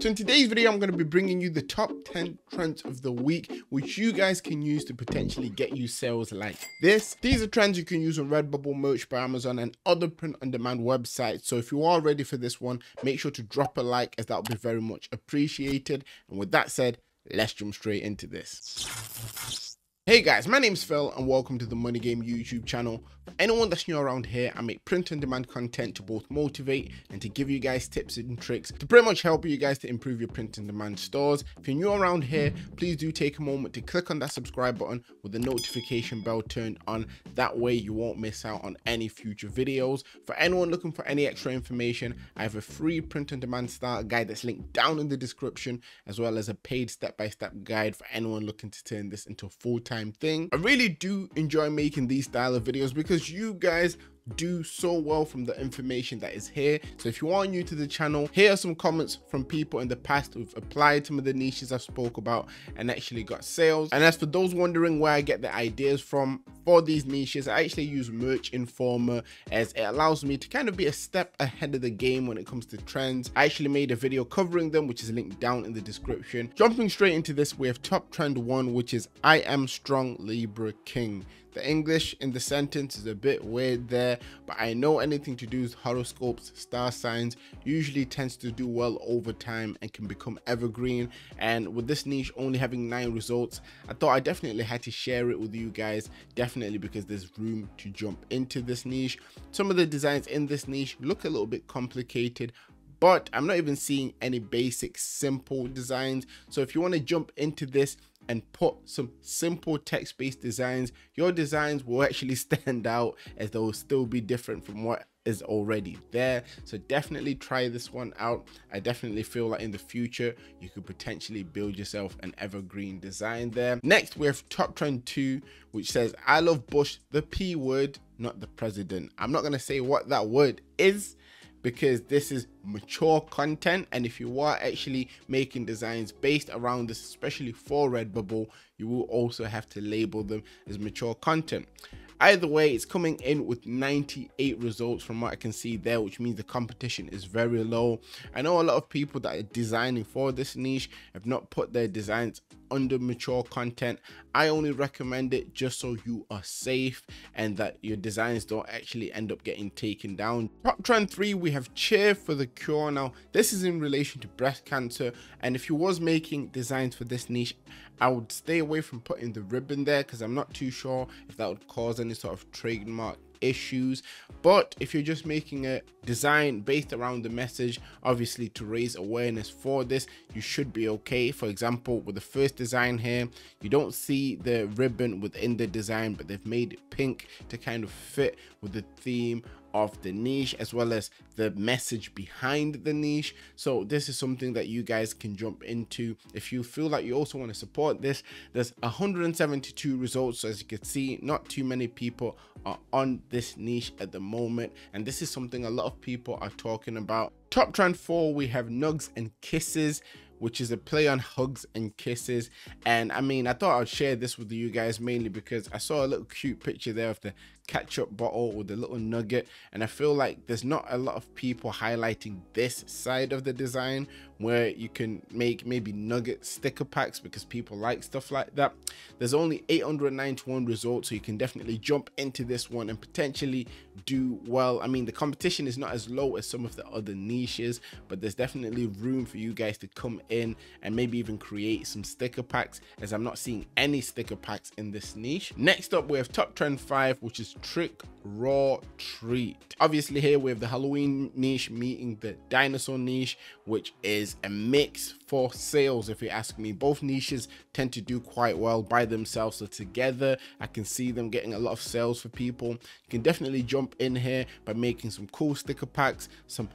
So in today's video, I'm going to be bringing you the top 10 trends of the week, which you guys can use to potentially get you sales like this. These are trends you can use on Redbubble, Merch by Amazon, and other print-on-demand websites. So if you are ready for this one, make sure to drop a like as that will be very much appreciated. And with that said, let's jump straight into this. Hey guys, my name's Phil and welcome to the Money Game YouTube channel. For anyone that's new around here, I make print on demand content to both motivate and to give you guys tips and tricks to pretty much help you guys to improve your print on demand stores. If you're new around here, please do take a moment to click on that subscribe button with the notification bell turned on. That way you won't miss out on any future videos. For anyone looking for any extra information, I have a free print on demand starter guide that's linked down in the description, as well as a paid step-by-step -step guide for anyone looking to turn this into a full-time thing. I really do enjoy making these style of videos because you guys do so well from the information that is here. So if you are new to the channel here are some comments from people in the past who've applied some of the niches I've spoke about and actually got sales. And as for those wondering where i get the ideas from for these niches i actually use merch informer as it allows me to kind of be a step ahead of the game when it comes to trends. I actually made a video covering them which is linked down in the description. Jumping straight into this we have top trend one which is i am strong libra king the English in the sentence is a bit weird there, but I know anything to do with horoscopes, star signs usually tends to do well over time and can become evergreen. And with this niche only having nine results, I thought I definitely had to share it with you guys, definitely because there's room to jump into this niche. Some of the designs in this niche look a little bit complicated, but I'm not even seeing any basic simple designs. So if you want to jump into this, and put some simple text-based designs, your designs will actually stand out as they will still be different from what is already there. So definitely try this one out. I definitely feel like in the future you could potentially build yourself an evergreen design there. Next we have top trend 2 which says i love bush the p word not the president. I'm not going to say what that word is because this is mature content and if you are actually making designs based around this especially for redbubble you will also have to label them as mature content Either way, it's coming in with 98 results from what I can see there, which means the competition is very low. I know a lot of people that are designing for this niche have not put their designs under mature content. I only recommend it just so you are safe and that your designs don't actually end up getting taken down. Top trend three, we have cheer for the cure. Now, this is in relation to breast cancer. And if you was making designs for this niche, I would stay away from putting the ribbon there because I'm not too sure if that would cause any sort of trademark issues but if you're just making a design based around the message obviously to raise awareness for this you should be okay. For example with the first design here you don't see the ribbon within the design but they've made it pink to kind of fit with the theme of the niche as well as the message behind the niche. So this is something that you guys can jump into. If you feel like you also want to support this there's 172 results so as you can see. Not too many people are on this niche at the moment and this is something a lot of people are talking about. Top trend four we have nugs and kisses which is a play on hugs and kisses. And I mean, I thought I'd share this with you guys mainly because I saw a little cute picture there of the ketchup bottle with the little nugget. And i feel like there's not a lot of people highlighting this side of the design where you can make maybe nugget sticker packs because people like stuff like that. There's only 891 results so you can definitely jump into this one and potentially do well. I mean the competition is not as low as some of the other niches but there's definitely room for you guys to come in and maybe even create some sticker packs as i'm not seeing any sticker packs in this niche. Next up we have top trend 5 which is trick raw treat. Obviously here we have the halloween niche meeting the dinosaur niche which is a mix for sales if you ask me. Both niches tend to do quite well by themselves so together i can see them getting a lot of sales for people. You can definitely jump in here by making some cool sticker packs some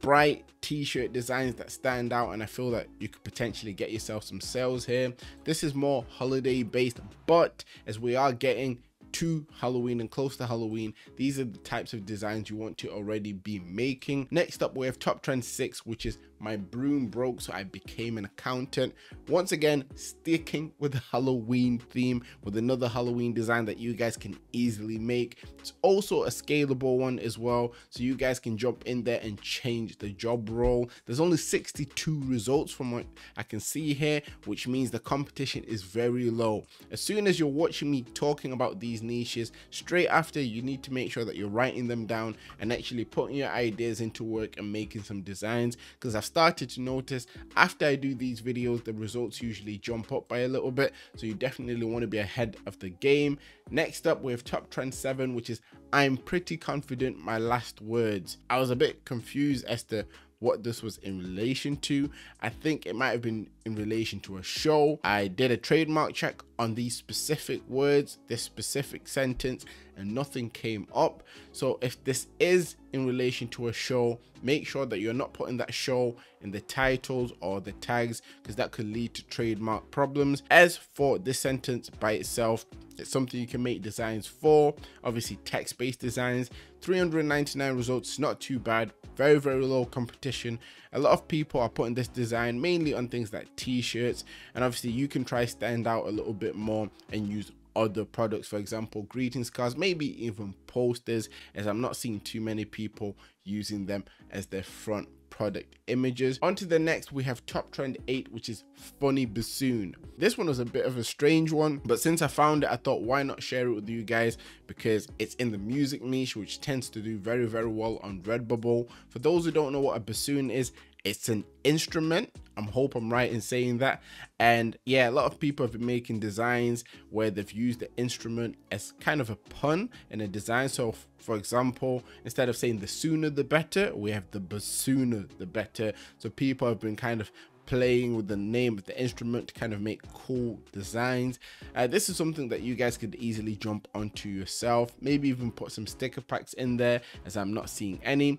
bright t-shirt designs that stand out and i feel that you could potentially get yourself some sales here this is more holiday based but as we are getting to Halloween and close to Halloween, these are the types of designs you want to already be making. Next up, we have top trend six, which is my broom broke, so I became an accountant. Once again, sticking with the Halloween theme with another Halloween design that you guys can easily make. It's also a scalable one as well, so you guys can jump in there and change the job role. There's only 62 results from what I can see here, which means the competition is very low. As soon as you're watching me talking about these niches, straight after you need to make sure that you're writing them down and actually putting your ideas into work and making some designs because I've started to notice after I do these videos the results usually jump up by a little bit. So you definitely want to be ahead of the game. Next up we have top trend 7 which is I'm pretty confident my last words. I was a bit confused as to what this was in relation to. I think it might have been in relation to a show. I did a trademark check on these specific words, this specific sentence, and nothing came up. So if this is in relation to a show, make sure that you're not putting that show in the titles or the tags because that could lead to trademark problems. As for this sentence by itself, it's something you can make designs for. Obviously, text-based designs. 399 results, not too bad. Very, very low competition. A lot of people are putting this design mainly on things like t-shirts. And obviously, you can try stand out a little bit more and use other products for example greetings cards maybe even posters as i'm not seeing too many people using them as their front product images. On to the next, we have top trend 8, which is funny bassoon. This one was a bit of a strange one, but since I found it, I thought why not share it with you guys because it's in the music niche, which tends to do very, very well on Redbubble. For those who don't know what a bassoon is, it's an instrument i'm hope i'm right in saying that and yeah a lot of people have been making designs where they've used the instrument as kind of a pun in a design so for example instead of saying the sooner the better we have the bassooner the better so people have been kind of playing with the name of the instrument to kind of make cool designs. Uh, this is something that you guys could easily jump onto yourself, maybe even put some sticker packs in there as I'm not seeing any.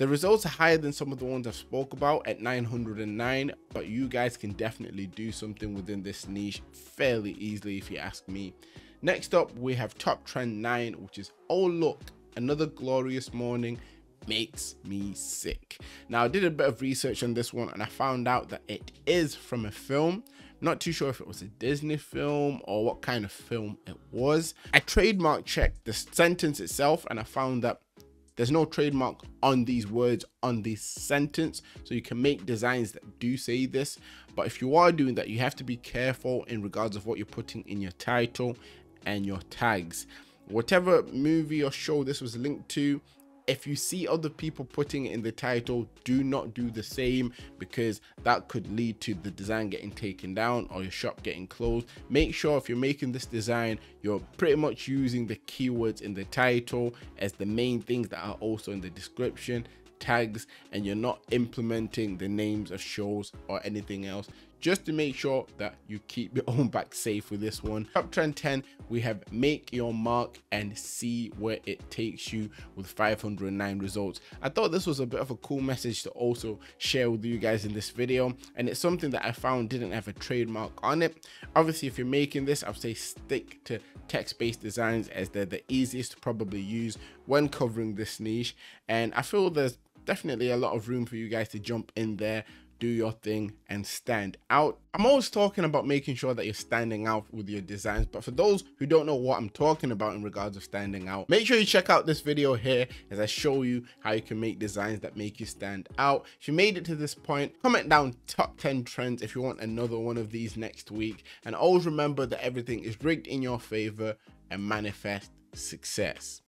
The results are higher than some of the ones I've spoke about at 909, but you guys can definitely do something within this niche fairly easily if you ask me. Next up, we have top trend 9, which is, oh look, another glorious morning makes me sick. Now, I did a bit of research on this one and I found out that it is from a film. Not too sure if it was a Disney film or what kind of film it was. I trademark checked the sentence itself and I found that there's no trademark on these words on this sentence, so you can make designs that do say this. But if you are doing that, you have to be careful in regards of what you're putting in your title and your tags. Whatever movie or show this was linked to, if you see other people putting it in the title do not do the same because that could lead to the design getting taken down or your shop getting closed. Make sure if you're making this design you're pretty much using the keywords in the title as the main things that are also in the description tags and you're not implementing the names of shows or anything else just to make sure that you keep your own back safe with this one. Top trend 10, we have make your mark and see where it takes you with 509 results. I thought this was a bit of a cool message to also share with you guys in this video. And it's something that I found didn't have a trademark on it. Obviously, if you're making this, I would say stick to text-based designs as they're the easiest to probably use when covering this niche. And I feel there's definitely a lot of room for you guys to jump in there do your thing and stand out. I'm always talking about making sure that you're standing out with your designs, but for those who don't know what I'm talking about in regards of standing out, make sure you check out this video here as I show you how you can make designs that make you stand out. If you made it to this point, comment down top 10 trends if you want another one of these next week. And always remember that everything is rigged in your favor and manifest success.